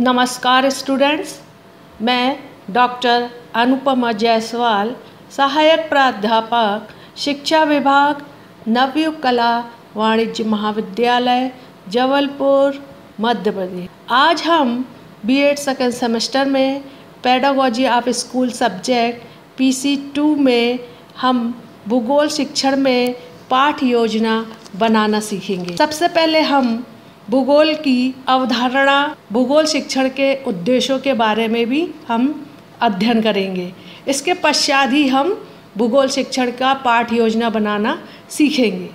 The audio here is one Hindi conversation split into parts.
नमस्कार स्टूडेंट्स मैं डॉक्टर अनुपमा जायसवाल, सहायक प्राध्यापक, शिक्षा विभाग, नवयुग कला, वाणिज्य महाविद्यालय, जबलपुर, मध्य प्रदेश। आज हम बीएड सेकेंड सेमेस्टर में pedagogy of school subject PC two में हम भूगोल शिक्षण में पाठ योजना बनाना सीखेंगे। सबसे पहले हम भूगोल की अवधारणा, भूगोल शिक्षण के उद्देश्यों के बारे में भी हम अध्ययन करेंगे। इसके पश्चात ही हम भूगोल शिक्षण का पाठ योजना बनाना सीखेंगे।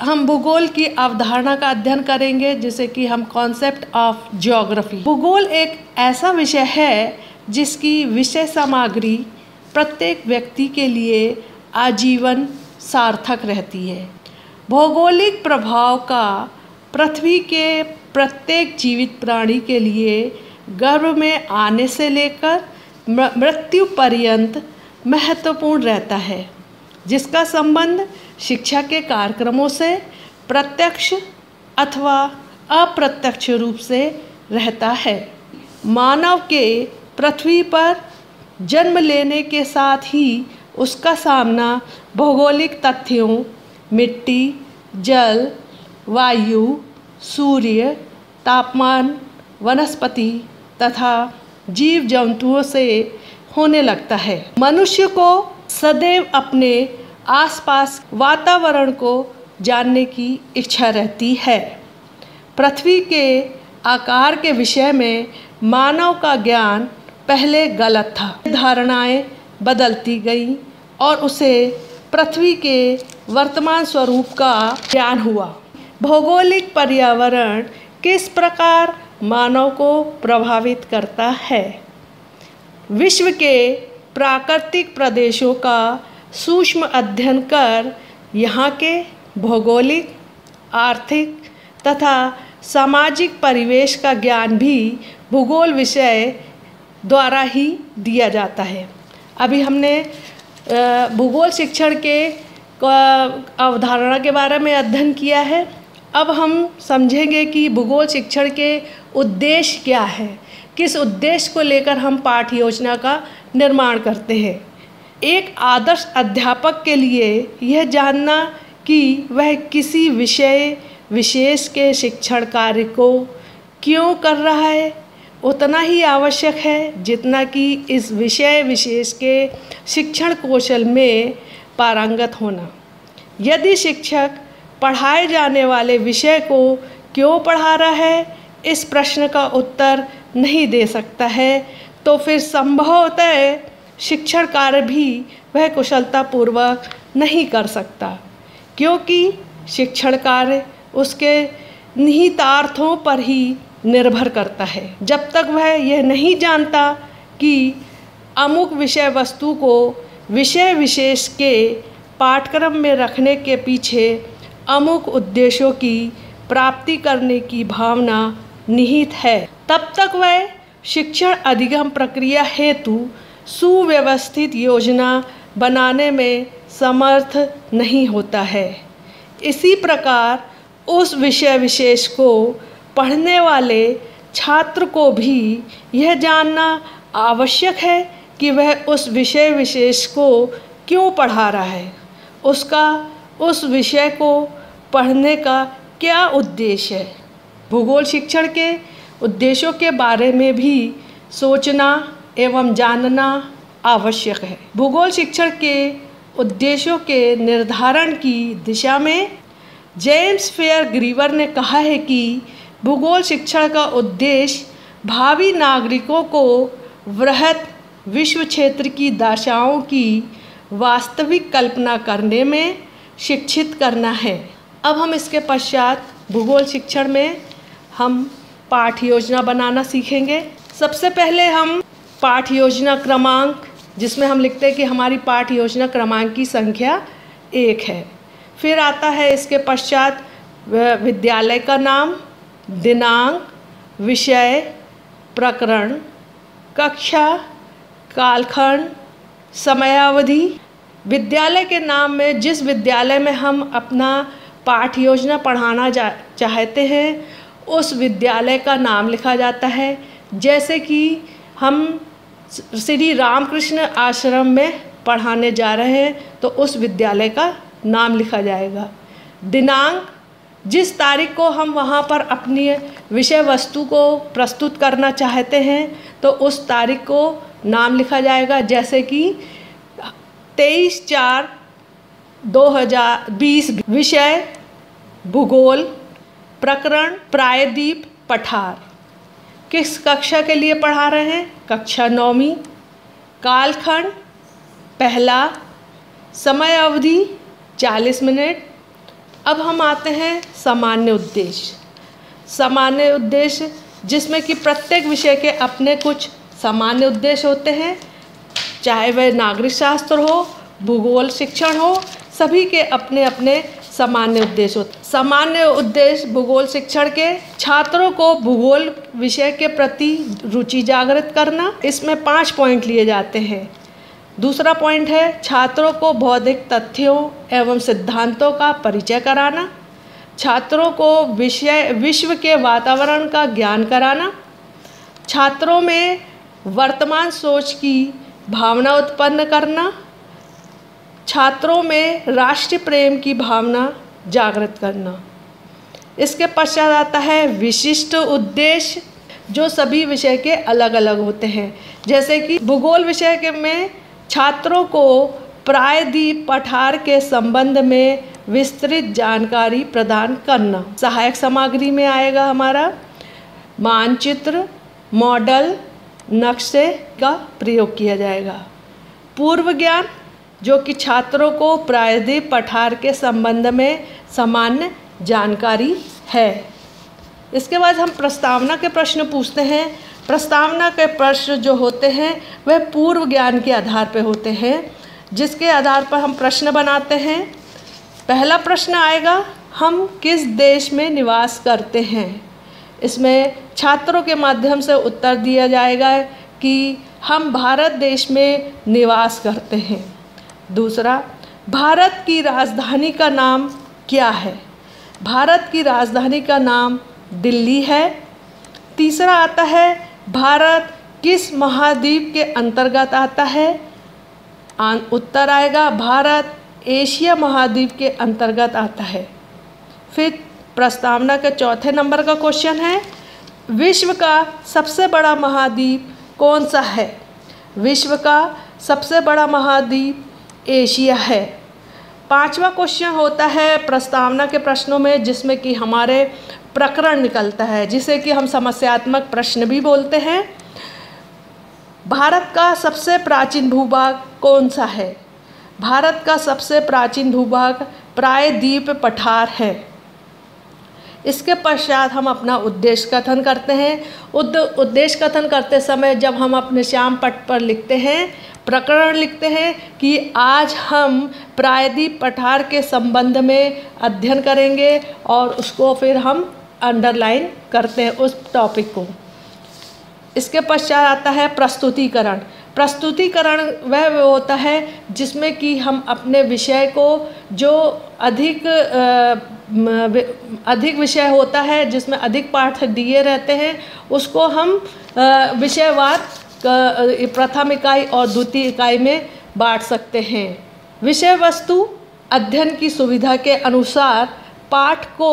हम भूगोल की अवधारणा का अध्ययन करेंगे, जैसे कि हम कॉन्सेप्ट ऑफ़ ज्योग्राफी भूगोल एक ऐसा विषय है, जिसकी विषय सामग्री प्रत्येक व्यक्ति के लिए आजीवन सार्थक रहती है। भौगोलिक प्रभाव का पृथ्वी के प्रत्येक जीवित प्राणी के लिए गर्भ में आने से लेकर मृत्यु पर्यंत महत्वपूर्ण रहता है, जिसका संबंध शिक्षा के कार्यक्रमों से प्रत्यक्ष अथवा अप्रत्यक्ष रूप से रहता है। मानव के पृथ्वी पर जन्म लेने के साथ ही उसका सामना भौगोलिक तथ्यों, मिट्टी, जल वायु, सूर्य, तापमान, वनस्पति तथा जीव जंतुओं से होने लगता है। मनुष्य को सदैव अपने आसपास वातावरण को जानने की इच्छा रहती है। पृथ्वी के आकार के विषय में मानव का ज्ञान पहले गलत था। धारणाएँ बदलती गईं और उसे पृथ्वी के वर्तमान स्वरूप का ज्ञान हुआ। भौगोलिक पर्यावरण किस प्रकार मानव को प्रभावित करता है? विश्व के प्राकृतिक प्रदेशों का सूक्ष्म अध्ययन कर यहाँ के भौगोलिक, आर्थिक तथा सामाजिक परिवेश का ज्ञान भी भूगोल विषय द्वारा ही दिया जाता है। अभी हमने भूगोल शिक्षण के अवधारणा के बारे में अध्ययन किया है। अब हम समझेंगे कि भूगोल शिक्षण के उद्देश्य क्या है। किस उद्देश्य को लेकर हम पाठ योजना का निर्माण करते हैं। एक आदर्श अध्यापक के लिए यह जानना कि वह किसी विषय, विशेष के शिक्षण कार्य को क्यों कर रहा है, उतना ही आवश्यक है जितना कि इस विषय, विशेष के शिक्षण कौशल में पारंगत होना। यदि शिक्षक पढ़ाए जाने वाले विषय को क्यों पढ़ा रहा है? इस प्रश्न का उत्तर नहीं दे सकता है। तो फिर संभवतः शिक्षण कार्य भी वह कुशलतापूर्वक नहीं कर सकता, क्योंकि शिक्षण कार्य उसके निहितार्थों पर ही निर्भर करता है। जब तक वह यह नहीं जानता कि अमुक विषय वस्तु को विषय विशेष के पाठ्यक्रम में रखने के पीछे अमुक उद्देश्यों की प्राप्ति करने की भावना निहित है। तब तक वह शिक्षण अधिगम प्रक्रिया हेतु सुव्यवस्थित योजना बनाने में समर्थ नहीं होता है। इसी प्रकार उस विषय विशेष को पढ़ने वाले छात्र को भी यह जानना आवश्यक है कि वह उस विषय विशेष को क्यों पढ़ा रहा है। उसका उस विषय को पढ़ने का क्या उद्देश्य है? भूगोल शिक्षण के उद्देश्यों के बारे में भी सोचना एवं जानना आवश्यक है। भूगोल शिक्षण के उद्देश्यों के निर्धारण की दिशा में जेम्स फेयर ग्रीवर ने कहा है कि भूगोल शिक्षण का उद्देश्य भावी नागरिकों को वृहत विश्व क्षेत्र की दशाओं की वास्तविक कल्पना करने में शिक्षित करना है। अब हम इसके पश्चात भूगोल शिक्षण में हम पाठ योजना बनाना सीखेंगे। सबसे पहले हम पाठ योजना क्रमांक, जिसमें हम लिखते हैं कि हमारी पाठ योजना क्रमांक की संख्या एक है। फिर आता है इसके पश्चात विद्यालय का नाम, दिनांक, विषय, प्रकरण, कक्षा, कालखंड, समयावधि। विद्यालय के नाम में, जिस विद्यालय में हम अपना पाठ योजना पढ़ाना चाहते हैं, उस विद्यालय का नाम लिखा जाता है। जैसे कि हम श्री रामकृष्ण आश्रम में पढ़ाने जा रहे हैं तो उस विद्यालय का नाम लिखा जाएगा। दिनांक, जिस तारीख को हम वहाँ पर अपनी विषय वस्तु को प्रस्तुत करना चाहते हैं तो उस तारीख को नाम लिखा जाएगा। जैसे कि तेईस चार दो हज़ार बीस विषय, भूगोल, प्रकरण, प्रायद्वीप, पठार। किस कक्षा के लिए पढ़ा रहे हैं? कक्षा नौवीं। कालखंड, पहला। समय अवधि, चालीस मिनट। अब हम आते हैं सामान्य उद्देश्य। सामान्य उद्देश्य, जिसमें कि प्रत्येक विषय के अपने कुछ सामान्य उद्देश्य होते हैं। चाहे वह नागरिक शास्त्र हो, भूगोल शिक्षण हो सभी के अपने अपने सामान्य उद्देश्य होते सामान्य उद्देश्य भूगोल शिक्षण के छात्रों को भूगोल विषय के प्रति रुचि जागृत करना। इसमें पाँच पॉइंट लिए जाते हैं। दूसरा पॉइंट है छात्रों को बौद्धिक तथ्यों एवं सिद्धांतों का परिचय कराना। छात्रों को विषय, विश्व के वातावरण का ज्ञान कराना। छात्रों में वर्तमान सोच की भावना उत्पन्न करना। छात्रों में राष्ट्र प्रेम की भावना जागृत करना। इसके पश्चात आता है विशिष्ट उद्देश्य, जो सभी विषय के अलग अलग होते हैं। जैसे कि भूगोल विषय के में छात्रों को प्रायद्वीप पठार के संबंध में विस्तृत जानकारी प्रदान करना। सहायक सामग्री में आएगा हमारा मानचित्र, मॉडल, नक्शे का प्रयोग किया जाएगा। पूर्व ज्ञान जो कि छात्रों को प्रायद्वीप पठार के संबंध में सामान्य जानकारी है। इसके बाद हम प्रस्तावना के प्रश्न पूछते हैं। प्रस्तावना के प्रश्न जो होते हैं, वह पूर्व ज्ञान के आधार पर होते हैं, जिसके आधार पर हम प्रश्न बनाते हैं। पहला प्रश्न आएगा, हम किस देश में निवास करते हैं? इसमें छात्रों के माध्यम से उत्तर दिया जाएगा कि हम भारत देश में निवास करते हैं। दूसरा, भारत की राजधानी का नाम क्या है? भारत की राजधानी का नाम दिल्ली है। तीसरा आता है, भारत किस महाद्वीप के अंतर्गत आता है? उत्तर आएगा, भारत एशिया महाद्वीप के अंतर्गत आता है। फिर प्रस्तावना के चौथे नंबर का क्वेश्चन है, विश्व का सबसे बड़ा महाद्वीप कौन सा है? विश्व का सबसे बड़ा महाद्वीप एशिया है। पांचवा क्वेश्चन होता है प्रस्तावना के प्रश्नों में, जिसमें कि हमारे प्रकरण निकलता है, जिसे कि हम समस्यात्मक प्रश्न भी बोलते हैं। भारत का सबसे प्राचीन भूभाग कौन सा है? भारत का सबसे प्राचीन भूभाग प्रायद्वीप पठार है। इसके पश्चात हम अपना उद्देश्य कथन करते हैं। उद उद्देश्य कथन करते समय जब हम अपने श्याम पट पर लिखते हैं प्रकरण लिखते हैं कि आज हम प्रायद्वीप पठार के संबंध में अध्ययन करेंगे और उसको फिर हम अंडरलाइन करते हैं उस टॉपिक को। इसके पश्चात आता है प्रस्तुतिकरण। प्रस्तुतिकरण वह होता है जिसमें कि हम अपने विषय को जो अधिक अधिक विषय होता है, जिसमें अधिक पाठ दिए रहते हैं, उसको हम विषयवार प्रथम इकाई और द्वितीय इकाई में बांट सकते हैं। विषय वस्तु अध्ययन की सुविधा के अनुसार पाठ को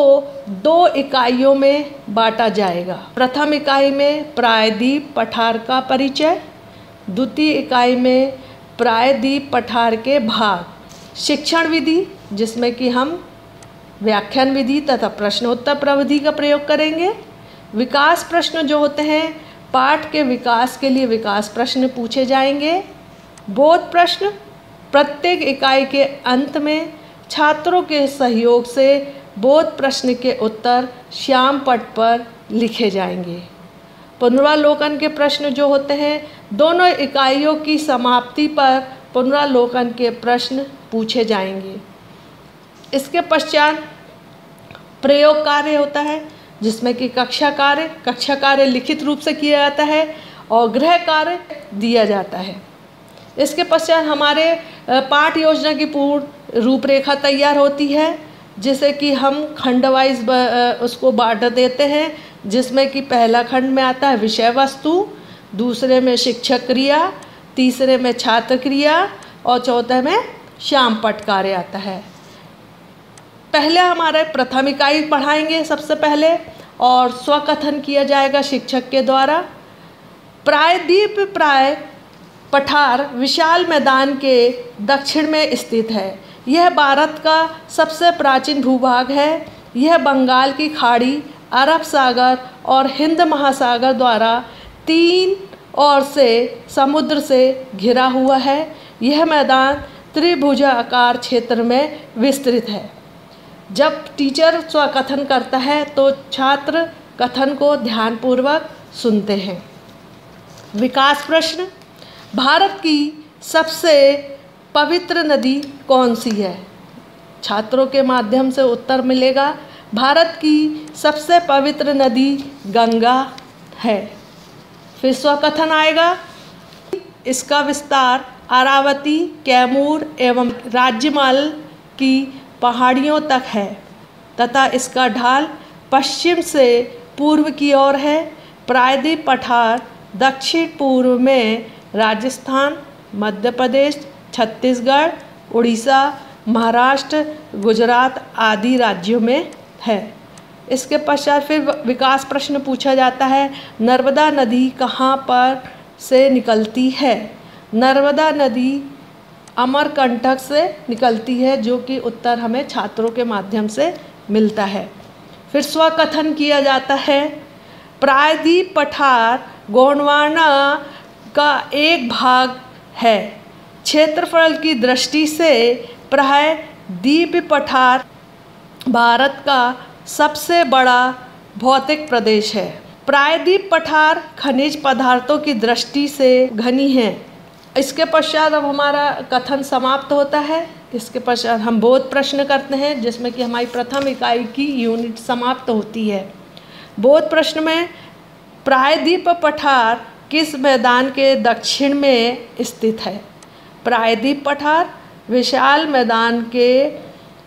दो इकाइयों में बांटा जाएगा। प्रथम इकाई में प्रायद्वीप पठार का परिचय, द्वितीय इकाई में प्रायद्वीप पठार के भाग। शिक्षण विधि, जिसमें कि हम व्याख्यान विधि तथा प्रश्नोत्तर प्रविधि का प्रयोग करेंगे। विकास प्रश्न जो होते हैं पाठ के विकास के लिए विकास प्रश्न पूछे जाएँगे। बोध प्रश्न, प्रत्येक इकाई के अंत में छात्रों के सहयोग से बोध प्रश्न के उत्तर श्याम पट पर लिखे जाएँगे। पुनरालोकन के प्रश्न जो होते हैं, दोनों इकाइयों की समाप्ति पर पुनरालोकन के प्रश्न पूछे जाएँगे। इसके पश्चात प्रयोग कार्य होता है। जिसमें कि कक्षा कार्य कक्षा कार्य लिखित रूप से किया जाता है और गृह कार्य दिया जाता है। इसके पश्चात हमारे पाठ योजना की पूर्ण रूपरेखा तैयार होती है, जिसे कि हम खंड वाइज उसको बांट देते हैं, जिसमें कि पहला खंड में आता है विषय वस्तु, दूसरे में शिक्षक क्रिया, तीसरे में छात्र क्रिया और चौथे में श्याम पट कार्य आता है। पहले हमारे प्रथम इकाई पढ़ाएँगे सबसे पहले, और स्वकथन किया जाएगा शिक्षक के द्वारा। प्रायद्वीप प्राय पठार विशाल मैदान के दक्षिण में स्थित है। यह भारत का सबसे प्राचीन भूभाग है। यह बंगाल की खाड़ी, अरब सागर और हिंद महासागर द्वारा तीन ओर से समुद्र से घिरा हुआ है। यह मैदान त्रिभुजाकार क्षेत्र में विस्तृत है। जब टीचर स्वकथन करता है तो छात्र कथन को ध्यानपूर्वक सुनते हैं। विकास प्रश्न, भारत की सबसे पवित्र नदी कौन सी है? छात्रों के माध्यम से उत्तर मिलेगा, भारत की सबसे पवित्र नदी गंगा है। फिर स्वकथन आएगा। इसका विस्तार अरावती, कैमूर एवं राज्यमाल की पहाड़ियों तक है, तथा इसका ढाल पश्चिम से पूर्व की ओर है। प्रायद्वीप पठार दक्षिण पूर्व में राजस्थान, मध्य प्रदेश, छत्तीसगढ़, उड़ीसा, महाराष्ट्र, गुजरात आदि राज्यों में है। इसके पश्चात फिर विकास प्रश्न पूछा जाता है, नर्मदा नदी कहाँ पर से निकलती है? नर्मदा नदी अमरकंटक से निकलती है, जो कि उत्तर हमें छात्रों के माध्यम से मिलता है। फिर स्वकथन किया जाता है, प्रायद्वीप पठार गोंडवाना का एक भाग है। क्षेत्रफल की दृष्टि से प्राय द्वीप पठार भारत का सबसे बड़ा भौतिक प्रदेश है। प्रायद्वीप पठार खनिज पदार्थों की दृष्टि से घनी है। इसके पश्चात अब हमारा कथन समाप्त होता है। इसके पश्चात हम बोध प्रश्न करते हैं, जिसमें कि हमारी प्रथम इकाई की यूनिट समाप्त होती है। बोध प्रश्न में, प्रायद्वीप पठार किस मैदान के दक्षिण में स्थित है? प्रायद्वीप पठार विशाल मैदान के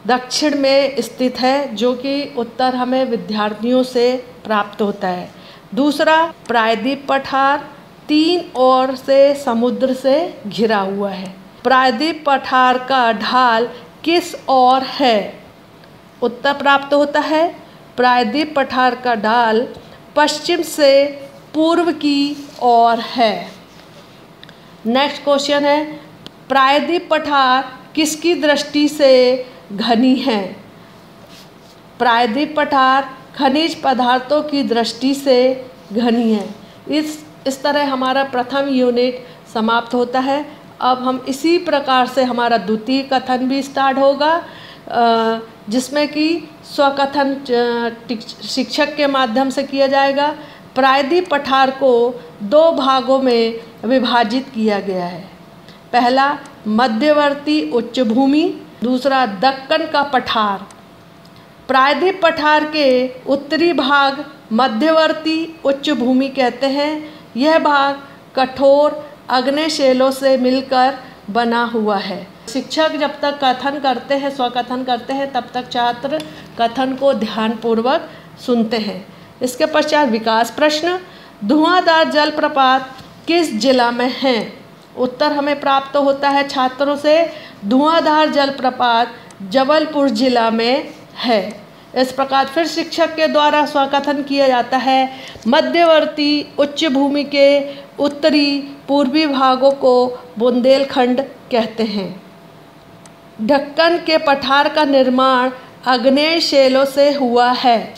दक्षिण में स्थित है, जो कि उत्तर हमें विद्यार्थियों से प्राप्त होता है। दूसरा, प्रायद्वीप पठार तीन ओर से समुद्र से घिरा हुआ है। प्रायद्वीप पठार का ढाल किस ओर है? उत्तर प्राप्त होता है, प्रायद्वीप पठार का ढाल पश्चिम से पूर्व की ओर है। नेक्स्ट क्वेश्चन है, प्रायद्वीप पठार किसकी दृष्टि से घनी है? प्रायद्वीप पठार खनिज पदार्थों की दृष्टि से घनी है। इस इस तरह हमारा प्रथम यूनिट समाप्त होता है। अब हम इसी प्रकार से हमारा द्वितीय कथन भी स्टार्ट होगा जिसमें कि स्वकथन शिक्षक के माध्यम से किया जाएगा। प्रायद्वीप पठार को दो भागों में विभाजित किया गया है। पहला, मध्यवर्ती उच्च भूमि, दूसरा, दक्कन का पठार। प्रायद्वीप पठार के उत्तरी भाग मध्यवर्ती उच्च भूमि कहते हैं। यह भाग कठोर अग्निशैलों से मिलकर बना हुआ है। शिक्षक जब तक कथन करते हैं, स्वकथन करते हैं, तब तक छात्र कथन को ध्यानपूर्वक सुनते हैं। इसके पश्चात विकास प्रश्न, धुआंधार जलप्रपात किस जिला में है? उत्तर हमें प्राप्त होता है छात्रों से, धुआंधार जलप्रपात जबलपुर जिला में है। इस प्रकार फिर शिक्षक के द्वारा स्वकथन किया जाता है। मध्यवर्ती उच्च भूमि के उत्तरी पूर्वी भागों को बुंदेलखंड कहते हैं। ढक्कन के पठार का निर्माण अग्नेय शैलों से हुआ है।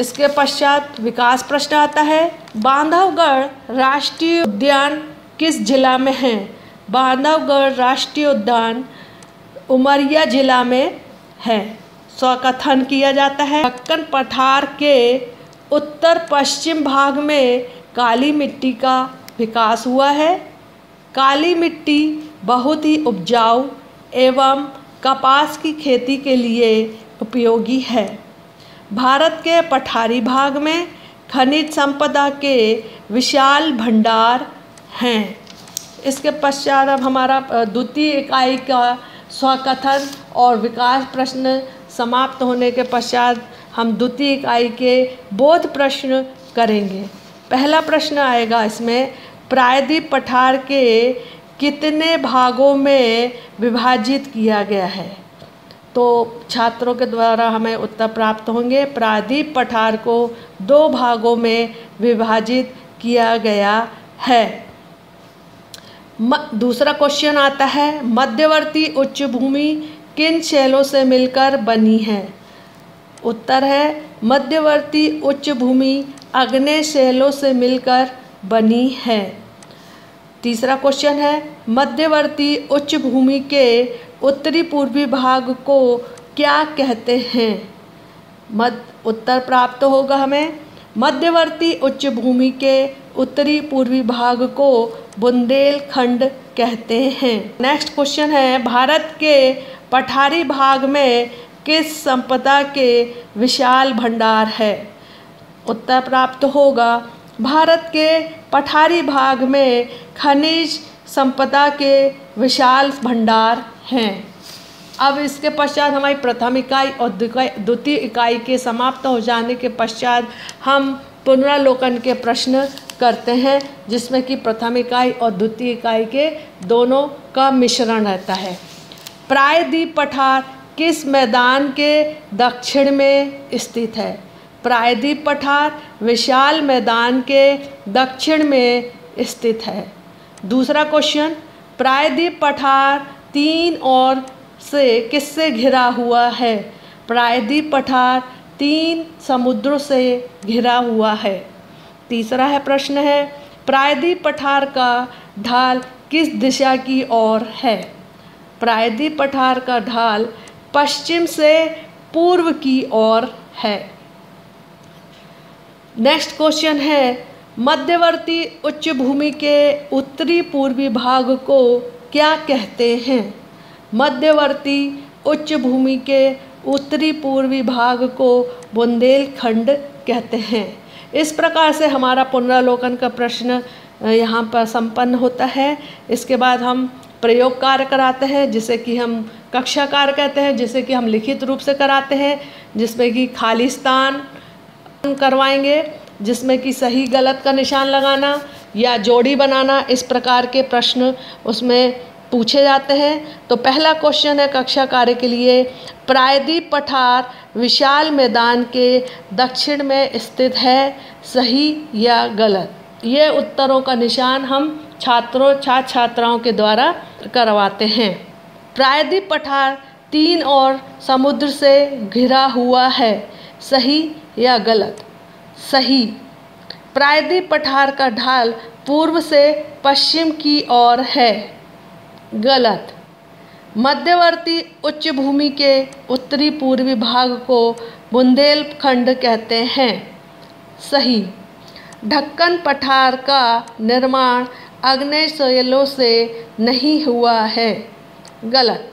इसके पश्चात विकास प्रश्न आता है, बांधवगढ़ राष्ट्रीय उद्यान किस जिला में है? बांधवगढ़ राष्ट्रीय उद्यान उमरिया जिला में है। स्वकथन किया जाता है। दक्कन पठार के उत्तर पश्चिम भाग में काली मिट्टी का विकास हुआ है। काली मिट्टी बहुत ही उपजाऊ एवं कपास की खेती के लिए उपयोगी है। भारत के पठारी भाग में खनिज संपदा के विशाल भंडार हैं। इसके पश्चात अब हमारा द्वितीय इकाई का स्वकथन और विकास प्रश्न समाप्त होने के पश्चात हम द्वितीय इकाई के बोध प्रश्न करेंगे। पहला प्रश्न आएगा इसमें, प्रायद्वीप पठार के कितने भागों में विभाजित किया गया है? तो छात्रों के द्वारा हमें उत्तर प्राप्त होंगे, प्रायद्वीप पठार को दो भागों में विभाजित किया गया है। दूसरा क्वेश्चन आता है, मध्यवर्ती उच्च भूमि किन शैलों से मिलकर बनी है? उत्तर है, मध्यवर्ती उच्च भूमि अग्नि शैलों से मिलकर बनी है। तीसरा क्वेश्चन है, मध्यवर्ती उच्च भूमि के उत्तरी पूर्वी भाग को क्या कहते हैं? मध्य उत्तर प्राप्त होगा हमें, मध्यवर्ती उच्च भूमि के उत्तरी पूर्वी भाग को बुंदेलखंड कहते हैं। नेक्स्ट क्वेश्चन है, भारत के पठारी भाग में किस संपदा के विशाल भंडार है? उत्तर प्राप्त होगा, भारत के पठारी भाग में खनिज संपदा के विशाल भंडार हैं। अब इसके पश्चात हमारी प्रथम इकाई और द्वितीय इकाई के समाप्त हो जाने के पश्चात हम पुनरालोकन के प्रश्न करते हैं, जिसमें कि प्रथम इकाई और द्वितीय इकाई के दोनों का मिश्रण रहता है। प्रायद्वीप पठार किस मैदान के दक्षिण में स्थित है? प्रायद्वीप पठार विशाल मैदान के दक्षिण में स्थित है। दूसरा क्वेश्चन प्रायद्वीप पठार तीन और से किससे घिरा हुआ है? प्रायद्वीप पठार तीन समुद्रों से घिरा हुआ है। तीसरा है प्रश्न है, प्रायद्वीप पठार का ढाल किस दिशा की ओर है? प्रायद्वीप पठार का ढाल पश्चिम से पूर्व की ओर है। नेक्स्ट क्वेश्चन है, मध्यवर्ती उच्च भूमि के उत्तरी पूर्वी भाग को क्या कहते हैं? मध्यवर्ती उच्च भूमि के उत्तरी पूर्वी भाग को बुंदेलखंड कहते हैं। इस प्रकार से हमारा पुनरालोकन का प्रश्न यहाँ पर संपन्न होता है। इसके बाद हम प्रयोग कार्य कराते हैं, जिसे कि हम कक्षा कार्य कहते हैं, जिसे कि हम लिखित रूप से कराते हैं, जिसमें कि खाली स्थान करवाएँगे, जिसमें कि सही गलत का निशान लगाना या जोड़ी बनाना, इस प्रकार के प्रश्न उसमें पूछे जाते हैं। तो पहला क्वेश्चन है कक्षा कार्य के लिए, प्रायद्वीप पठार विशाल मैदान के दक्षिण में स्थित है, सही या गलत? ये उत्तरों का निशान हम छात्रों छात्र छात्राओं के द्वारा करवाते हैं। प्रायद्वीप पठार तीन और समुद्र से घिरा हुआ है, सही या गलत? सही। प्रायद्वीप पठार का ढाल पूर्व से पश्चिम की ओर है। गलत। मध्यवर्ती उच्च भूमि के उत्तरी पूर्वी भाग को बुंदेलखंड कहते हैं। सही। ढक्कन पठार का निर्माण अग्नि शैलों से नहीं हुआ है। गलत।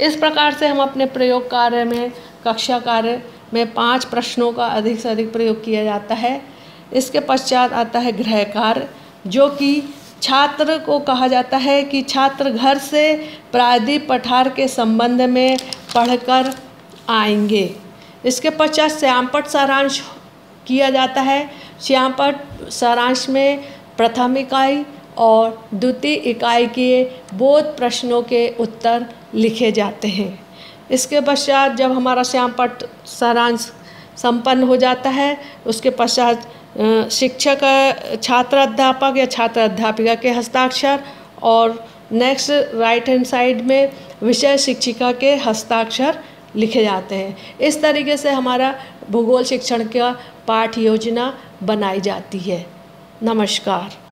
इस प्रकार से हम अपने प्रयोग कार्य में, कक्षा कार्य में पाँच प्रश्नों का अधिक से अधिक प्रयोग किया जाता है। इसके पश्चात आता है गृह कार्य, जो कि छात्र को कहा जाता है कि छात्र घर से प्रायद्वीप पठार के संबंध में पढ़कर आएँगे। इसके पश्चात श्यामपट सारांश किया जाता है। श्यामपट सारांश में प्रथम इकाई और द्वितीय इकाई के बोध प्रश्नों के उत्तर लिखे जाते हैं। इसके पश्चात जब हमारा श्यामपट सारांश संपन्न हो जाता है, उसके पश्चात शिक्षक छात्र अध्यापक या छात्र अध्यापिका के हस्ताक्षर और नेक्स्ट राइट हैंड साइड में विषय शिक्षिका के हस्ताक्षर लिखे जाते हैं। इस तरीके से हमारा भूगोल शिक्षण का पाठ योजना बनाई जाती है। नमस्कार।